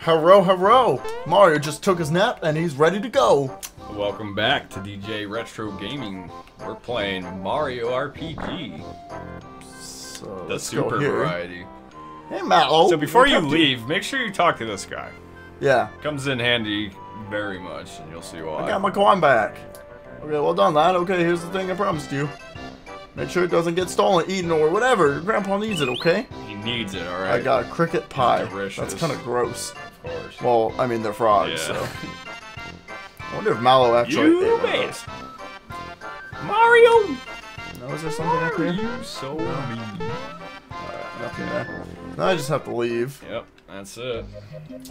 Hello, hello! Mario just took his nap and he's ready to go. Welcome back to DJ Retro Gaming. We're playing Mario RPG, So the super variety. Hey, Mallow. So before you leave, make sure you talk to this guy. yeah, Comes in handy very much, and you'll see why. I got my coin back. Okay, well done, lad. Okay, here's the thing I promised you. Make sure it doesn't get stolen, eaten, or whatever. Your grandpa needs it, okay? He needs it, all right. I got a cricket pie. That's kind of gross. Of course. Well, I mean, they're frogs, Yeah. so. I wonder if Mallow actually You ate one those. Mario. No, is there something up here? You so mean. Alright, nothing there. Now I just have to leave. Yep, that's it.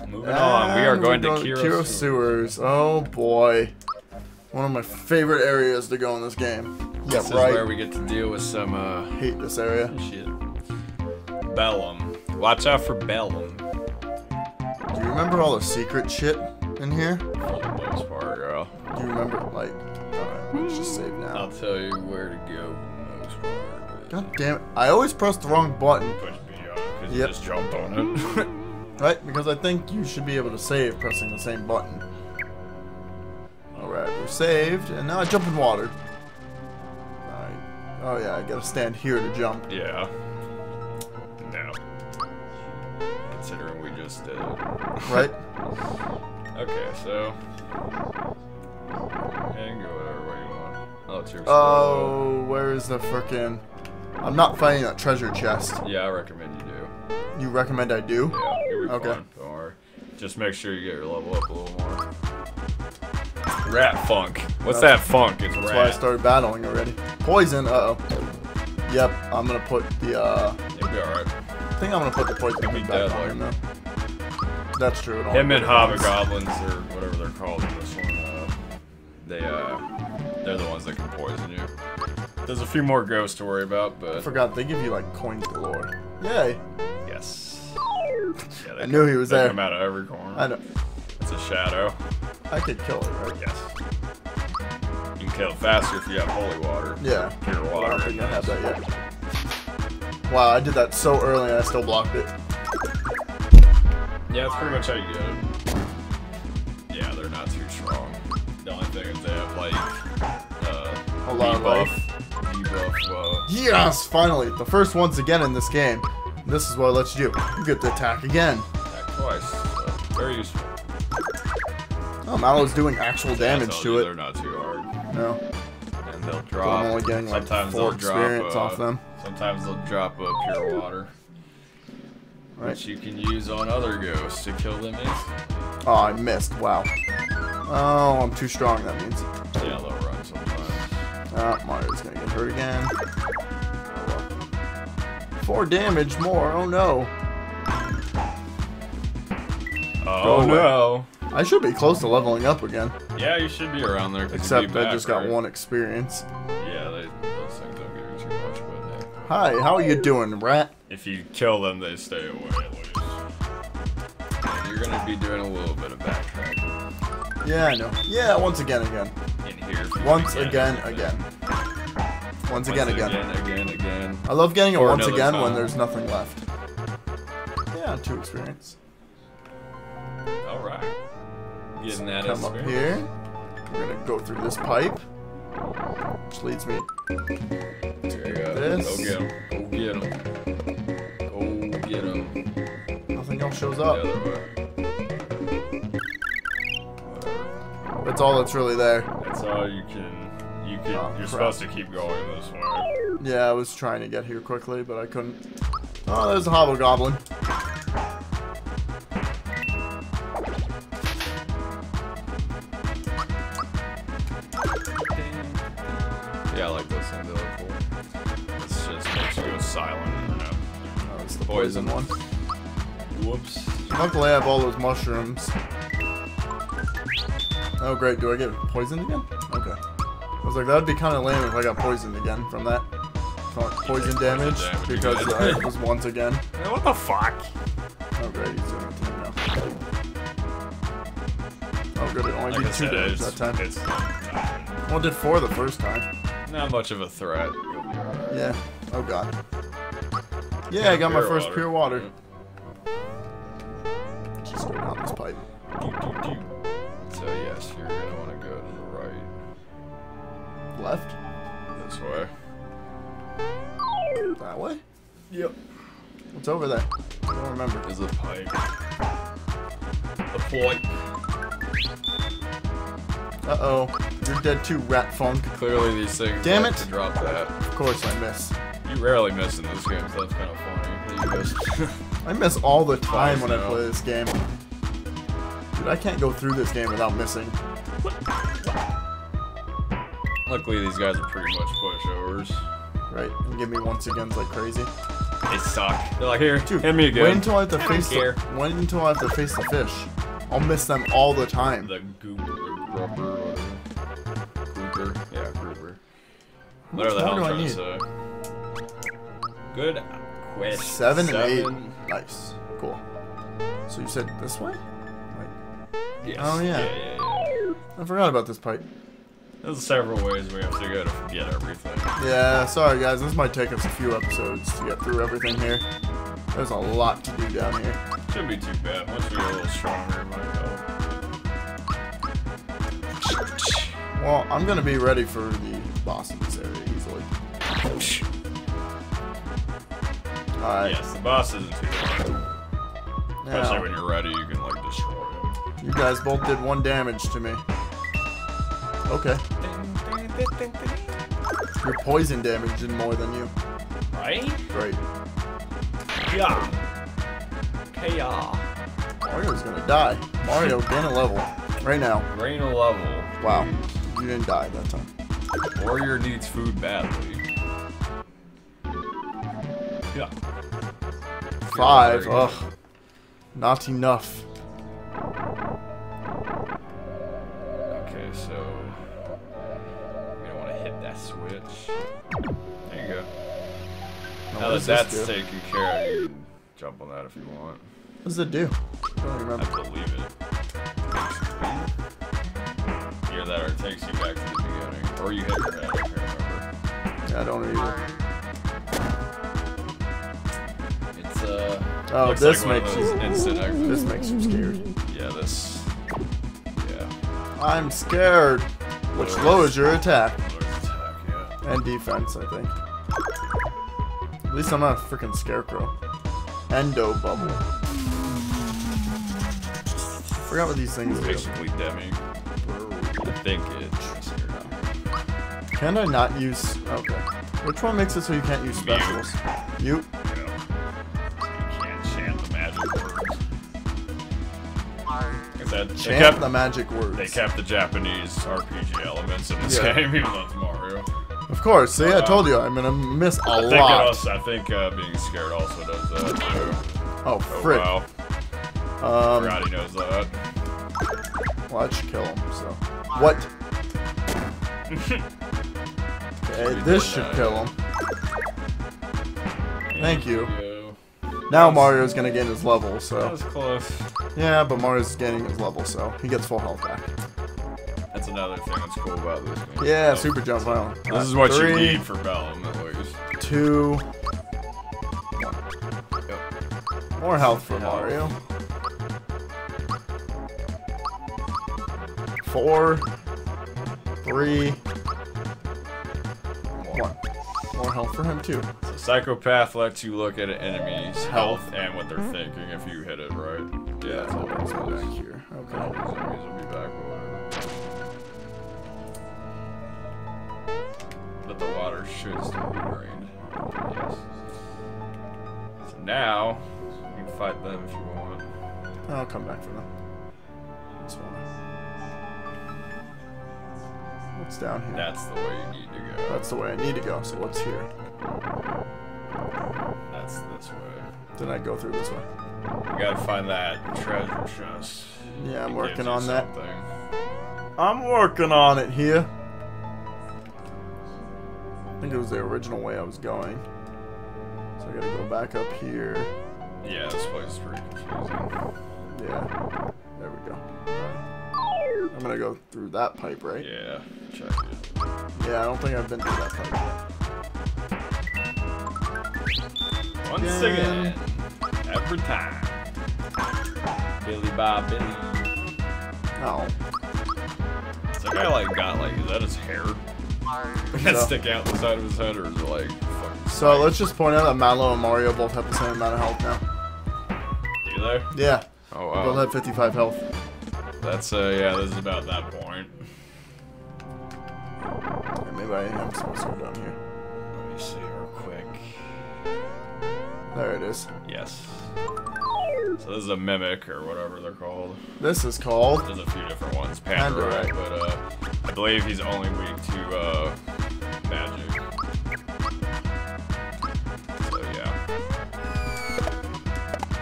Moving on, we are And going to Kero, Kero Sewers. Sewers. Oh boy. One of my favorite areas to go in this game. Yeah, This is right. where we get to deal with some uh, Hate this area. shit. Belome. Watch out for Belome. Do you remember all the secret shit in here? For the most part, girl. Do you remember, like, alright, let's just save now. I'll tell you where to go most part. God damn it. I always press the wrong button, Push me on because Yep. you just jumped on it. right? Because I think you should be able to save pressing the same button. We're saved, and now I jump in water. Alright. Oh yeah, I gotta stand here to jump. yeah. No. Considering we just did it. Right? Okay, so. And go whatever way you want. Oh, it's your Oh, where is the frickin'... I'm not finding that treasure chest. Yeah, I recommend you do. You recommend I do? Yeah, Okay. fine. Don't worry. Just make sure you get your level up a little more. Rat funk. What's that funk? It's That's why I started battling already. Poison, uh-oh. Yep, I'm gonna put the, uh... You'll be alright. I think I'm gonna put the poison back dead, on like- him, though. That's true. Him and did it once. hobgoblins or whatever they're called in this one, uh, they uh, they're the ones that can poison you. There's a few more ghosts to worry about, I but forgot, they give you, like, coins galore. Yay. yes. Yeah, I knew he was they there. Come out of every corner. I know. It's a shadow. I could kill it, right? Yes. You can kill it faster if you have holy water. Yeah. Pure water. I don't think I have that yet. Wow, I did that so early and I still blocked it. Yeah, that's pretty much how you get it. Yeah, they're not too strong. The only thing is they have like uh, A lot of debuff, debuff. Uh, Yes, finally, the first one's again in this game. This is what it lets you do. You get to attack again. attack twice. So very useful. Oh, Mallow's doing actual damage to it. They're not too hard, No, and they'll drop. I'm only getting like sometimes four they'll drop, uh, off them. Sometimes they'll drop uh, pure water, Right. which you can use on other ghosts to kill them instantly. Oh, I missed. Wow. Oh, I'm too strong. That means. Yeah, they'll run sometimes. Ah, Mario's gonna get hurt again. Oh. Four damage more. Oh no. Oh away. no! I should be close to leveling up again. Yeah, you should be around there. Except be I just got right? one experience. Yeah, they, those things don't give you too much, but uh, Hi, how are you doing, rat? if you kill them, they stay away at least. And you're gonna be doing a little bit of backtracking Yeah, I know. Yeah, once again, again. in here. Once can. again, again. Once again, again. again, again, again. I love getting it Or once again when there's nothing left. Yeah, two experience. All right. Getting that Come up here. We're gonna go through this pipe, which leads me. This. Go get him. Go get him. Go get him. Nothing else shows up. other way. Whatever. That's all that's really there. That's all you can. You can. Oh, you're crap. supposed to keep going this way. Yeah, I was trying to get here quickly, but I couldn't. Oh, there's a hobgoblin. Yeah, Poison. poison one. Whoops. Luckily, I have all those mushrooms. Oh, great. Do I get poisoned again? Okay. I was like, that would be kind of lame if I got poisoned again from that. Poison damage, damage, because good. I was once again. Man, what the fuck? Oh, great. He's doing it to me now. Oh, good. It only Like did two said, damage that time. it's not, Well, it did four the first time. not much of a threat. You'll be alright. Yeah. Oh, God. Yeah, I got my first water. pure water. Just go down this pipe. Do, do, do. So yes, you're gonna want to go to the right, Left? this way. That way? Yep. What's over there? I don't remember. There's a pipe. A pipe. Uh-oh. You're dead too, Rat Funk. Clearly these things Damn like it. to drop that. Of course I miss. You rarely miss in this game, so that's kind of funny. I miss all the oh, time when I play this game. Dude, I can't go through this game without missing. Luckily, these guys are pretty much pushovers. Right? And give me once agains like crazy. They suck. They're like, here, Dude, hit me again. wait until I have to I face the, wait until I have to face the fish. I'll miss them all the time. The goop, the grubber, whatever. Grouper. Yeah, much Whatever the hell do I say. Good quest. Seven, and eight. Nice. Cool. So you said this way? Like, Yes. Oh, yeah. Yeah, yeah, yeah. I forgot about this pipe. There's several ways we have to go to forget everything. Yeah, sorry guys, this might take us a few episodes to get through everything here. There's a lot to do down here. Shouldn't be too bad. Once we get a little stronger, it might help. Well, I'm gonna be ready for the boss in this area easily. Alright, Yes, the boss isn't too hard. Especially when you're ready, you can like destroy him. you guys both did one damage to me. Okay, your poison damage did more than you. Right? Great. Yeah. Okay, yeah. Mario's gonna die. Mario, gain a level. Right now. Rain a level. Wow. You didn't die that time. Warrior needs food badly. Yeah. Five. Ugh. Not enough. Okay, so we don't want to hit that switch. There you go. Now, Now what that that's do? taken care of, you can jump on that if you want. What does it do? I don't remember. I believe it. Either that or it takes you back to the beginning. Or you hit your head, I can't remember. Yeah, I don't either. Oh, looks this like makes you- instant. This makes you scared. Yeah, this... Yeah. I'm scared. Which lowers your attack Lord's attack, yeah. and defense, I think. At least I'm not a freaking scarecrow. Endo bubble. Forgot what these things do. Basically Demi. I think it's... Can I not use? Okay. Which one makes it so you can't use specials? You Is that, they, Chant kept, the magic words. they kept the Japanese RPG elements in this Yeah. game, even though it's Mario. Of course. See, I Uh, told you I'm gonna miss a I think, lot. also, I think uh, being scared also does that too. Oh, Oh frick. wow, Um, Karate knows that. well, that should kill him. So, what? okay, this should kill him. Thank you. Now Mario's gonna gain his level. So. That was close. Yeah, but Mario's gaining his level, so he gets full health back. That's another thing that's cool about this game. Yeah, Super Jump Island. This is what Three, you need for at least. Two. Yep. More health for. Mario. Four. Three. One. More health for him too. So Psychopath lets you look at an enemy's health and what they're thinking if you hit it right. Yeah, that's all go back here. Okay. Oh, These enemies will be back whatever. But the water should still be drained. Yes. So now, you can fight them if you want. I'll come back for them. That's fine. What's down here? That's the way you need to go. That's the way I need to go. So what's here? That's this way. Did I go through this way? You gotta find that treasure chest. Yeah, I'm It working on that. something. I'm working on it here. I think it was the original way I was going. So I gotta go back up here. Yeah, this place is pretty confusing. Yeah. There we go. I'm gonna go through that pipe, right? Yeah, check it. Yeah, I don't think I've been through that pipe yet. Once again. Every time. Billy Bob Billy. Oh. So that guy like got like, is that his hair? That So- stick out the side of his head or is it like fucking So let's just point out that Mallow and Mario both have the same amount of health now. do they? Yeah, Oh wow. both wow. have 55 health. That's uh yeah, this is about that point. Yeah, Maybe I am supposed to go down here. Let me see real quick. There it is. Yes. So this is a mimic or whatever they're called. This is called. There's a few different ones, Pandorite, but uh, I believe he's only weak to uh, magic. So yeah.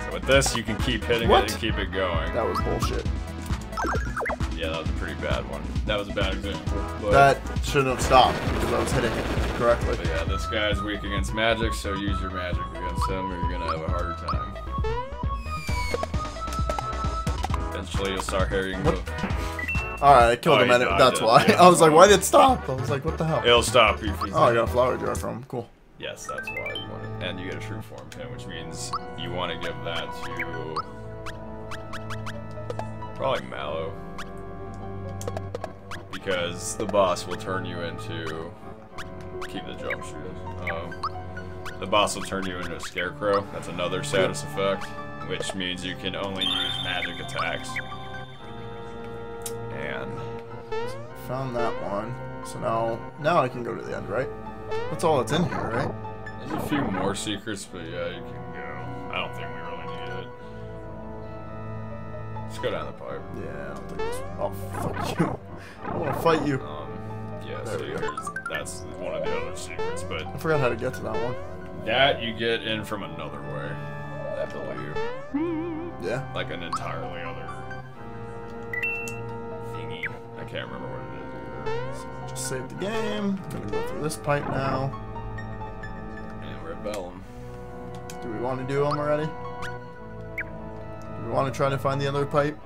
So with this, you can keep hitting What? it and keep it going. That was bullshit. Yeah, that was a pretty bad one. That was a bad example. But, That shouldn't have stopped because I was hitting it correctly. but yeah, this guy's weak against magic, so use your magic him, or you're gonna have a harder time. Eventually, you'll start hearing the. Alright, I killed Oh, him he and it, that's then, why. yeah. I was like, why did it stop? I was like, what the hell? It'll stop you. If he's Oh, I got a flower jar from him. Cool. Yes, that's why you want it. And you get a true form pin, which means you want to give that to probably Mallow. Because the boss will turn you into keep the jump shoot. Um, the boss will turn you into a scarecrow. That's another status effect, which means you can only use magic attacks. And Found that one. So now, now I can go to the end, right? That's all that's in here, right? there's a few more secrets, but yeah, you can go. I don't think we really need it. Let's go down the pipe. Yeah, I don't think this. Oh, fuck you. I want to fight you. Um, yeah, There so we go. that's one of the other secrets, but I forgot how to get to that one. That you get in from another way, I believe. Yeah. Like an entirely other thingy. I can't remember what it is So just save the game. Gonna go through this pipe now. And we're at Belome. Do we want to do them already? Do we want to try to find the other pipe?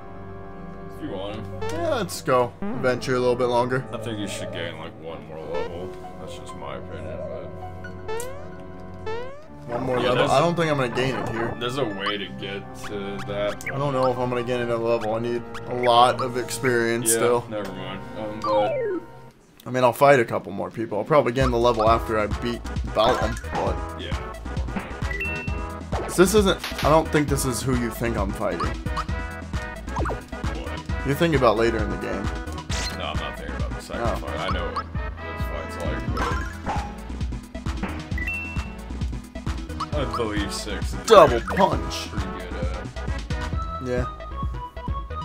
If you want to. Yeah, let's go. Adventure a little bit longer. I think you should gain like one more level. That's just my opinion, but One more Yeah, level. I don't think I'm gonna gain it here. there's a way to get to that. I don't know if I'm gonna gain another level. I need a lot of experience Yeah, still. never mind. Um, but I mean, I'll fight a couple more people. I'll probably gain the level after I beat Belome, but yeah. this isn't. I don't think this is who you think I'm fighting. What? You think about later in the game. No, I'm not thinking about the second Oh. Believe six Double punch. Pretty good. Uh, Yeah.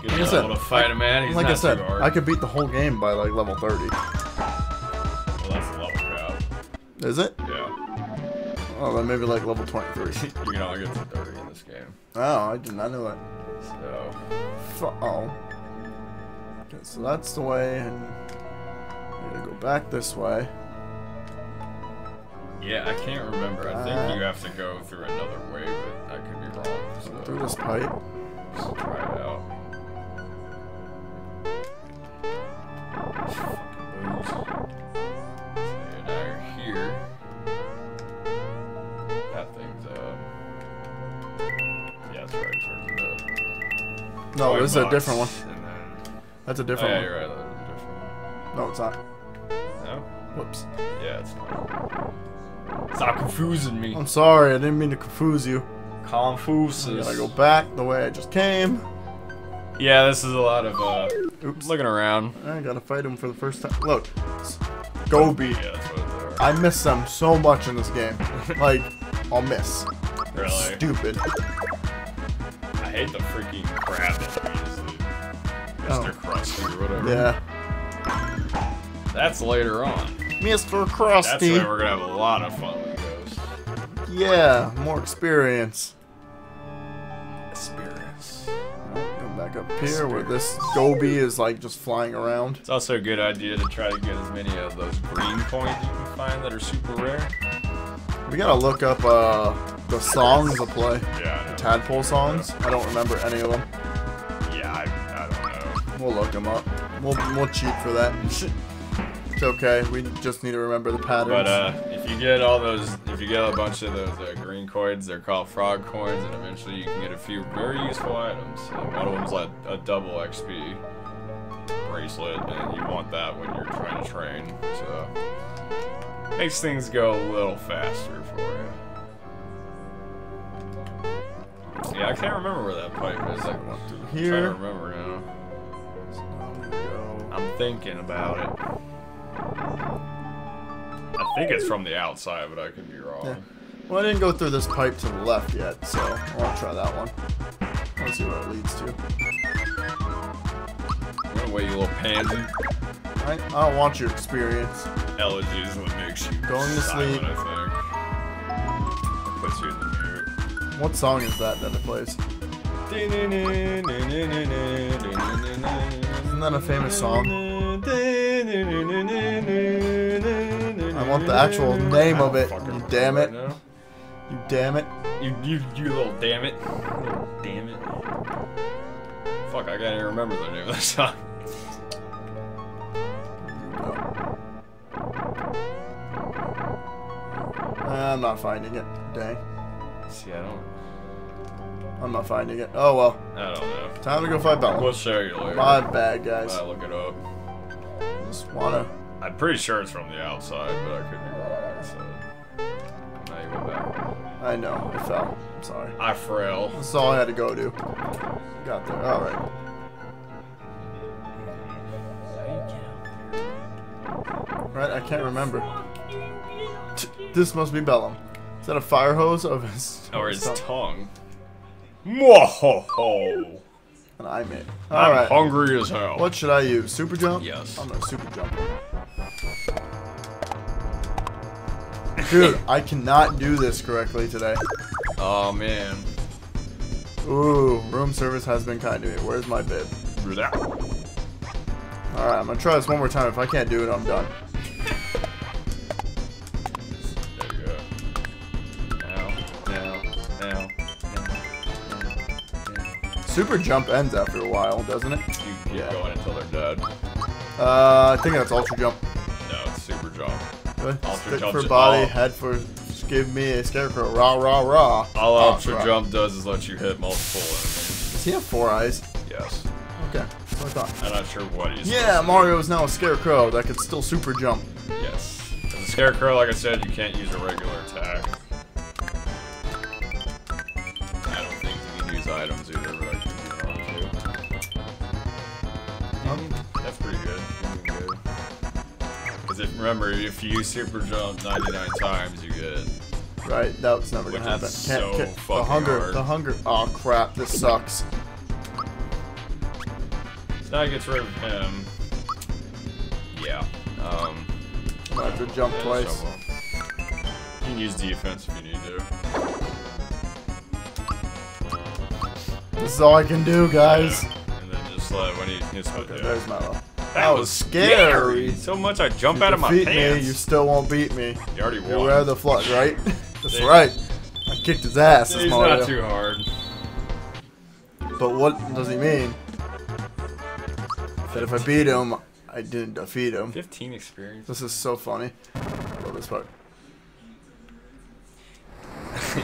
good Like I said, to fight a man. He's like I said. I could beat the whole game by like level 30. Well, that's a level. Is it? Yeah. Oh, then maybe like level 23. you can only get to 30 in this game. oh, I did not know that. So, Fu- oh. Okay, so that's the way, and I gotta go back this way. Yeah, I can't remember. I think Uh, you have to go through another way, but I could be wrong. So, Through this pipe. just try it out. Fucking booze. So now you're here. That thing's uh. Yeah, that's right. Into No, this is a different one. Then, That's a oh, different yeah, one. you're right. That different one. No, it's not. No? Whoops. Yeah, it's not. Stop confusing me. I'm sorry, I didn't mean to confuse you. Confuse. I gotta go back the way I just came. Yeah, this is a lot of uh, Oops. looking around. I gotta fight him for the first time. Look. Goby. Yeah, that's what they are. I miss them so much in this game. Like, I'll miss. Really? Stupid. I hate the freaking crab enemies. Oh. Mr. Krusty or whatever. Yeah. That's later on. Mr. Krusty. That's where we're gonna have a lot of fun. Yeah, more experience. Experience. Come back up here where this Goby is like just flying around. It's also a good idea to try to get as many of those green coins you can find that are super rare. We gotta look up uh the songs to play. Yeah, know. Tadpole songs. I don't remember any of them. Yeah, I, I don't know. We'll look them up. We'll we'll cheat for that. It's okay. We just need to remember the patterns. But uh, if you get all those, if you get a bunch of those uh, green coins, they're called frog coins, and eventually you can get a few very useful items. And one of them's like a double XP bracelet, and you want that when you're trying to train. So makes things go a little faster for you. Yeah, I can't remember where that pipe is. I'm through trying to remember now. So now we go- I'm thinking about it. I think it's from the outside, but I could be wrong. Yeah. Well, I didn't go through this pipe to the left yet, so I want to try that one. Let's see where it leads to. Go away, you little pansy. I, I don't want your experience. Elegy is what makes you Going to silent, sleep. I think. Puts you in the mute. What song is that that it plays? Isn't that a famous song? Want the actual name of it, you damn it. You damn it. You, you, you little damn it. Little damn it. Fuck, I can't even remember the name of the song. I'm not finding it. Dang. See, I don't, I'm not finding it. Oh well. I don't know. Time to go We'll Bella. show you later. My bad, guys. I'll look it up. Just wanna. I'm pretty sure it's from the outside, but I could be wrong. So now you go back. I know. I fell. I'm sorry. I frail. This is all I had to go to. Got there. Alright. Right, I can't remember. T- This must be Belome. Is that a fire hose of his? Or his tongue. Mwahoho! An eye mate. I'm Alright. hungry as hell. What should I use? Super jump? Yes. I'm gonna super jump. Dude, I cannot do this correctly today. Oh man. Ooh, room service has been kind to me. Where's my bib? Alright, I'm gonna try this one more time. If I can't do it, I'm done. There you go. Now, now, now, now, Super jump ends after a while, doesn't it? You keep Yeah. going until they're dead. Uh, I think that's ultra jump. No, it's super jump. Stick for body, oh. head for. Give me a scarecrow. Rah rah rah. All Ah, ultra rah. jump does is let you hit multiple enemies. Does he have four eyes? Yes. Okay, I thought. I'm not sure what he's. Yeah, Mario is now a scarecrow that can still super jump. Yes. As a scarecrow, like I said, you can't use a regular attack. Remember, if you super jump 99 times, you get. right, that's never gonna happen. is Can't, so can't- the hunger, hard. the hunger. Oh crap, this sucks. So now it gets rid of him. Yeah. Um. I'm have to jump twice. You can use defense if you need to. This is all I can do, guys. Yeah. And then just let when he hits Okay, there's Mallow. That was scary. So much I jump out of my pants. me, you still won't beat me. You already You're won. of the flood, right? That's right. I kicked his ass, He's not too hard. But what does he mean? That if I beat him, I didn't defeat him. 15 experience. This is so funny. I love this part.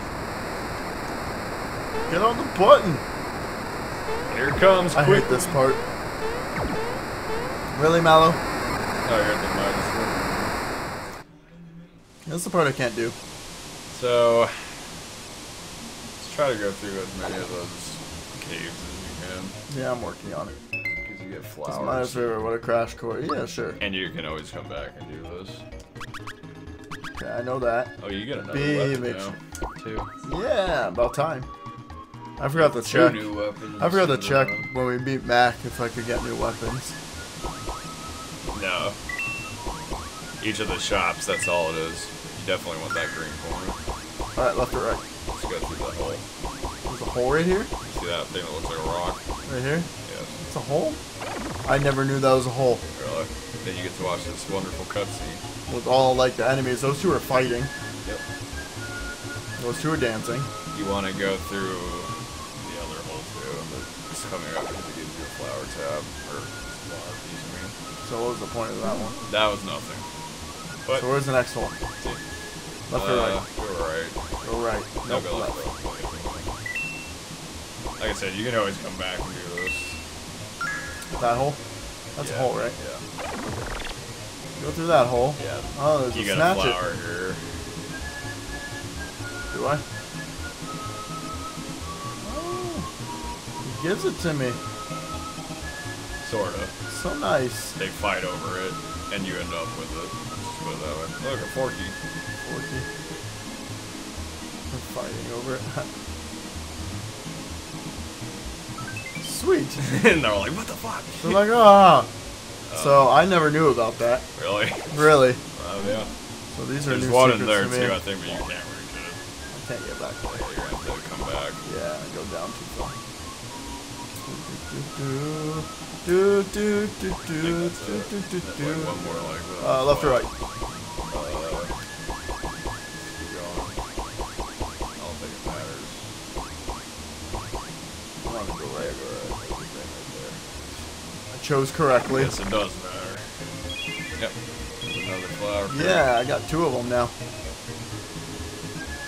Get on the button! Here comes. I quick. hate this part. Really, Mallow? Oh, you're at the minus one. That's the part I can't do. So, let's try to go through as many of those caves as we can. Yeah, I'm working on it. Because you get It's my favorite. What a crash course. Yeah, sure. And you can always come back and do this. Okay, I know that. Oh, you get another weapon now. Two. Yeah, about time. I forgot to check. new weapons. I forgot to check when we beat Mac if I could get new weapons. Each of the shops, that's all it is. You definitely want that green coin. Alright, left or right? Let's go through hole. There's a hole right here? See that thing that looks like a rock? Right here? Yes. It's a hole? I never knew that was a hole. Really? Then you get to watch this wonderful cutscene. With all like the enemies, those two are fighting. Yep. Those two are dancing. You want to go through the other hole too, it's coming up because it gives you a flower tab or uh, flower piece. I mean. So what was the point of that one? That was nothing. But So where's the next one? Left or uh, right? Go right. Go right. No, Nope, go left. left. Like I said, you can always come back and do this. That hole? That's Yeah, a hole, right? Yeah. Go through that hole. Yeah. Oh, there's You a got snatch a it. here. Do I? Oh, he gives it to me. Sort of. So nice. They fight over it, and you end up with it. Put it that way. Look, a Forky. Forky. We're fighting over it. Sweet. and they're like, what the fuck? They're like, ah. So I never knew about that. Really? Really. Oh, yeah. So these are There's new one in there, to too, I think, but you can't reach it. I can't get back there. Gonna have to come back. Yeah, go down too far. Do do do do do do do do do. like one more like. Uh, left or right? Uh, keep going. I don't think it matters. I want to go Yeah, right. go right. Everything right I chose correctly. Yes, it does matter. Yep. Another flower. Yeah, I got two of them now.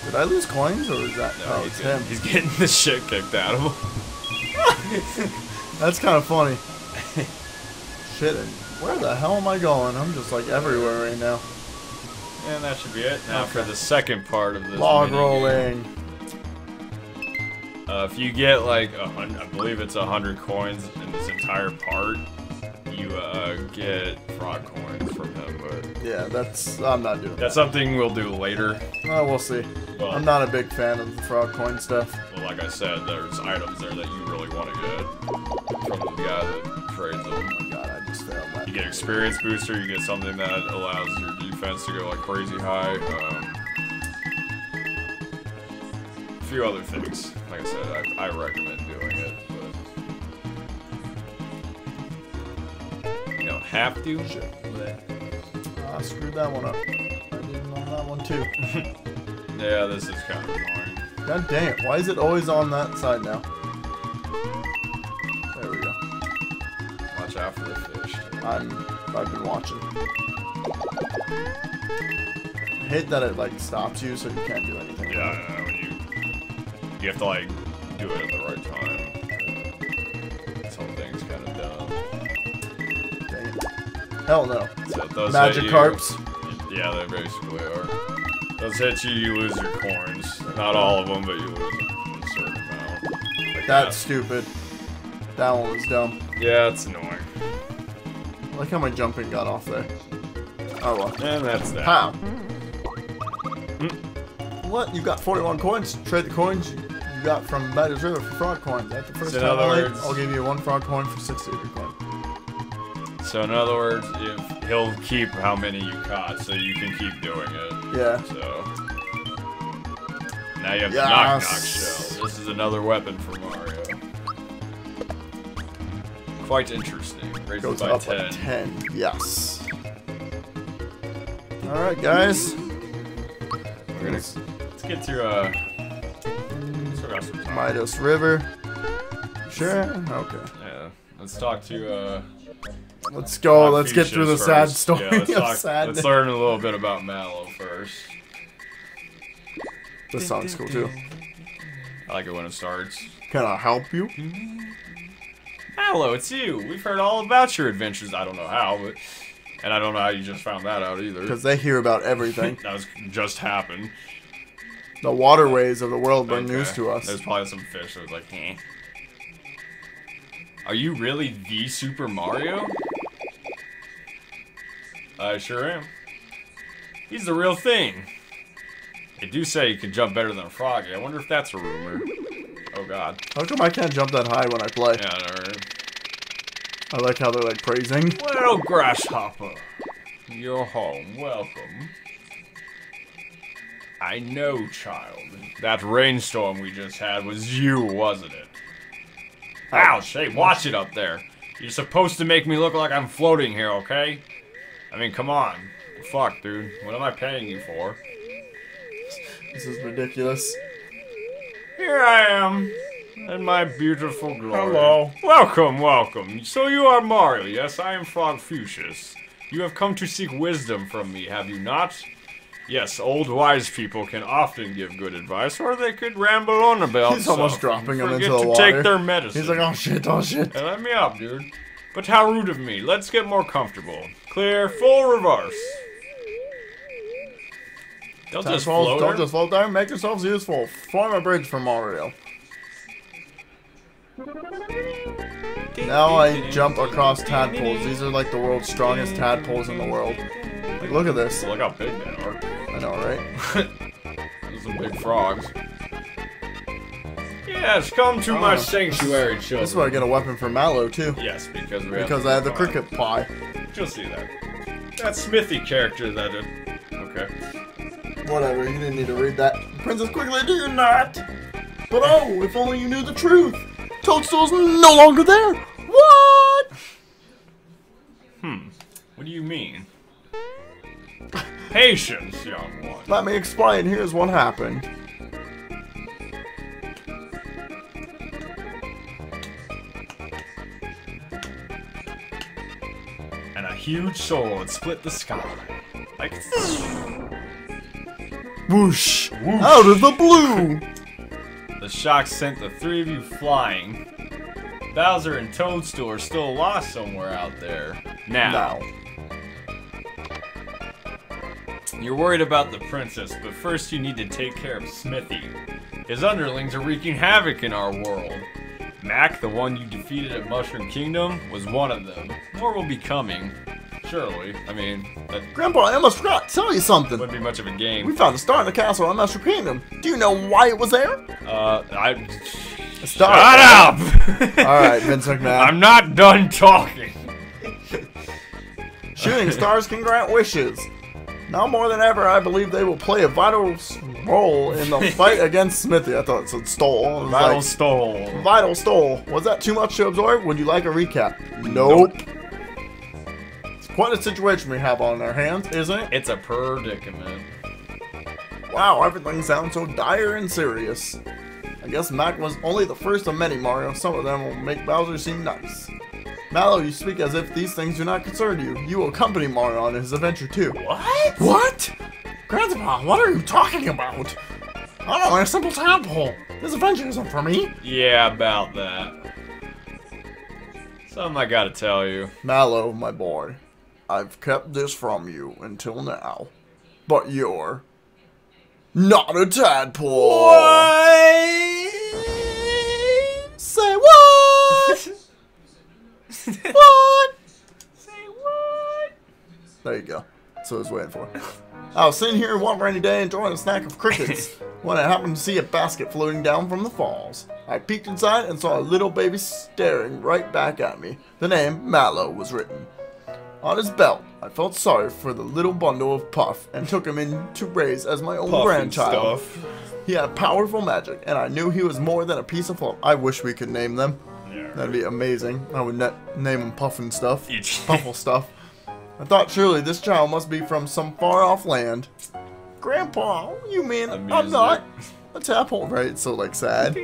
Did I lose coins or is that? No, oh, it's getting, him. He's getting the shit kicked out of him. That's kind of funny. Shit, where the hell am I going? I'm just like everywhere right now. And that should be it. Now for the second part of this. Log rolling. Uh, if you get like a hundred, I believe it's a hundred coins in this entire part, you uh, get frog coins from him. But Yeah, that's. I'm not doing that's that. something we'll do later. Oh, we'll see. Well, I'm not a big fan of the frog coin stuff. well, like I said, there's items there that you really want to get from the guy that trades them. God, I just failed that. You get experience booster. You get something that allows your defense to go like crazy high. Um, a few other things. Like I said, I, I recommend doing it, but you don't have to. I screwed that one up. I didn't on that one too. Yeah, this is kind of annoying. God dang it! Why is it always on that side now? I'm. I've been watching. I hate that it like stops you, so you can't do anything. Yeah, know, when you you have to like do it at the right time. This whole thing's kind of dumb. Dang it. Hell no. So hit Magic carps. Yeah, they basically are. Those hit you, you lose your coins. Not all of them, but you lose a certain amount. Like That's stupid. That one was dumb. Yeah, it's annoying. Like how my jumping got off there. Oh well. And that's that. Pow. Hmm. What? You got 41 coins. Trade the coins you got from Badger's River for frog coins. That's the first So in time other I words- I'll give you one frog coin for 60 of your coin. So in other words, if he'll keep how many you caught, so you can keep doing it. Yeah. So now you have the knock knock shell. This is another weapon for Mario. Quite interesting. Raised Goes up 10. by 10. Yes. Alright, guys. We're gonna let's get to uh. Still got some time. Midas River. Sure. Okay. Yeah. Let's talk to uh. Let's go. Talk Let's get through the Fuchsias sad story Yeah, let's, of talk, sadness. let's learn a little bit about Mallow first. This song's cool too. I like it when it starts. Can I help you? Mallow, it's you. We've heard all about your adventures. I don't know how, but and I don't know how you just found that out either. Because they hear about everything. that was just happened. the waterways of the world bring Okay. news to us. There's probably some fish that was like, eh. Are you really the Super Mario? I sure am. He's the real thing. They do say you can jump better than a froggy. I wonder if that's a rumor. Oh god. How come I can't jump that high when I play? Yeah, I? I like how they're like praising. Well, Grasshopper, you're home. Welcome. I know, child. That rainstorm we just had was you, wasn't it? Ouch! Hey, watch it up there. You're supposed to make me look like I'm floating here, okay? I mean, come on. Fuck, dude. What am I paying you for? This is ridiculous. Here I am. and my beautiful glory. Hello. Welcome, welcome. So you are Mario, yes? I am Frogfucius. You have come to seek wisdom from me, have you not? Yes, old wise people can often give good advice, or they could ramble on about He's almost dropping and him into the to water. take their medicine. He's like, oh shit, oh shit. Hey, let me up, dude. But how rude of me. Let's get more comfortable. Clear, full reverse. Don't just float don't just float down, make yourselves useful. Form a bridge for Mario. Now I jump across tadpoles. These are like the world's strongest tadpoles in the world. Like, look at this. Look how big they are. I know, right? Those are big frogs. Yes, come to my Oh. sanctuary, children. This is where I get a weapon for Mallow, too. Yes, because we Because I have the cricket pie. You'll see that. That Smithy character that it. Okay. Whatever, you didn't need to read that. Princess quickly, do you not? But oh, if only you knew the truth. Toadstool's no longer there. What? Hmm. What do you mean? Patience, young one. Let me explain. Here's what happened. And a huge sword split the sky. Like. Whoosh. Whoosh. Out of the blue. The shock sent the three of you flying. Bowser and Toadstool are still lost somewhere out there. Now, Now. you're worried about the princess, but first you need to take care of Smithy. His underlings are wreaking havoc in our world. Mac, the one you defeated at Mushroom Kingdom, was one of them. More will be coming. Surely. I mean, Grandpa, I almost forgot to tell you something. wouldn't be much of a game. We found a star in the castle on Master Kingdom. Do you know why it was there? Uh, I. A star. Shut up! Alright, Vince McMahon. I'm not done talking. Shooting stars can grant wishes. Now more than ever, I believe they will play a vital role in the fight against Smithy. I thought it said stole. Battle like, stole. Vital stole. Was that too much to absorb? Would you like a recap? Nope. It's quite a situation we have on our hands, isn't it? It's a predicament. Wow, everything sounds so dire and serious. I guess Mac was only the first of many, Mario. Some of them will make Bowser seem nice. Mallow, you speak as if these things do not concern you. You will accompany Mario on his adventure too. What? What? Grandpa, what are you talking about? I'm only a simple tadpole. This adventure isn't for me. Yeah, about that. Something I gotta tell you. Mallow, my boy, I've kept this from you until now. But you're not a tadpole. Say what? what? Say what? There you go. That's what I was waiting for. I was sitting here one rainy day enjoying a snack of crickets when I happened to see a basket floating down from the falls. I peeked inside and saw a little baby staring right back at me. The name Mallow was written. On his belt, I felt sorry for the little bundle of Puff and took him in to raise as my own grandchild. He had powerful magic, and I knew he was more than a piece of fluff. I wish we could name them. Yeah. That'd be amazing. I would name him Puff and stuff. Puffle stuff. I thought surely this child must be from some far off land. Grandpa, you mean I'm not a tadpole, right? So like sad.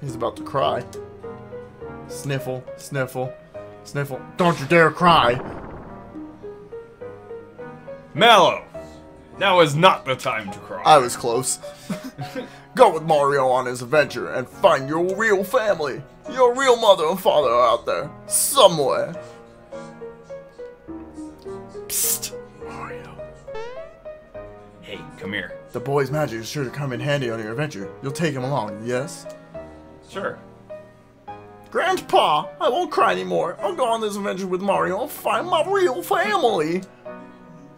He's about to cry. Sniffle, sniffle, sniffle. Don't you dare cry. Mallow! Now is not the time to cry. I was close. Go with Mario on his adventure and find your real family. Your real mother and father are out there. Somewhere. Psst. Mario. hey, come here. The boy's magic is sure to come in handy on your adventure. You'll take him along, yes? Sure. Grandpa, I won't cry anymore. I'll go on this adventure with Mario and find my real family.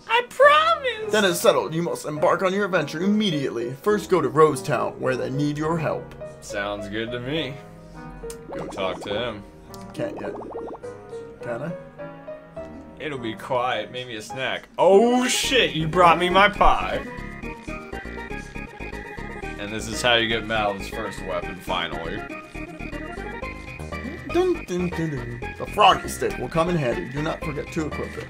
I promise! Then it's settled. You must embark on your adventure immediately. First, go to Rosetown, where they need your help. Sounds good to me. Go talk to him. Can't yet. Can I? It'll be quiet, maybe a snack. Oh shit, you brought me my pie! And this is how you get Mal's first weapon, finally. Dun, dun, dun, dun. The froggy stick will come in handy. Do not forget to equip it.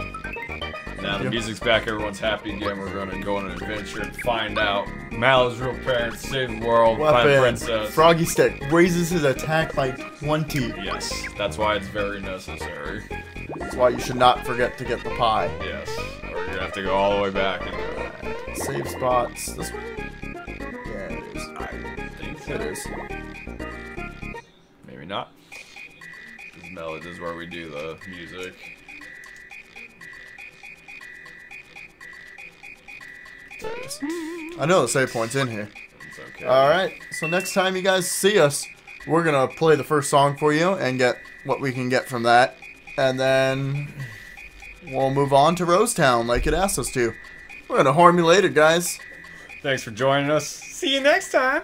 Now the Yeah. music's back, everyone's happy again. We're gonna go on an adventure and find out Mal's real parents, save the world, find Weapon. princess. Froggy Stick raises his attack by 20. Yes, that's why it's very necessary. That's why you should not forget to get the pie. Yes, or you're gonna have to go all the way back and do it. Save spots. This one? Yeah, it is. I think It is. Maybe not. This is where we do the music. There it is. I know the save point's in here. It's okay. Alright, so next time you guys see us, we're gonna play the first song for you and get what we can get from that. And then we'll move on to Rose Town like it asked us to. We're gonna harm you later, guys. Thanks for joining us. See you next time.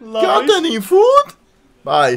Love Got any food? Bye.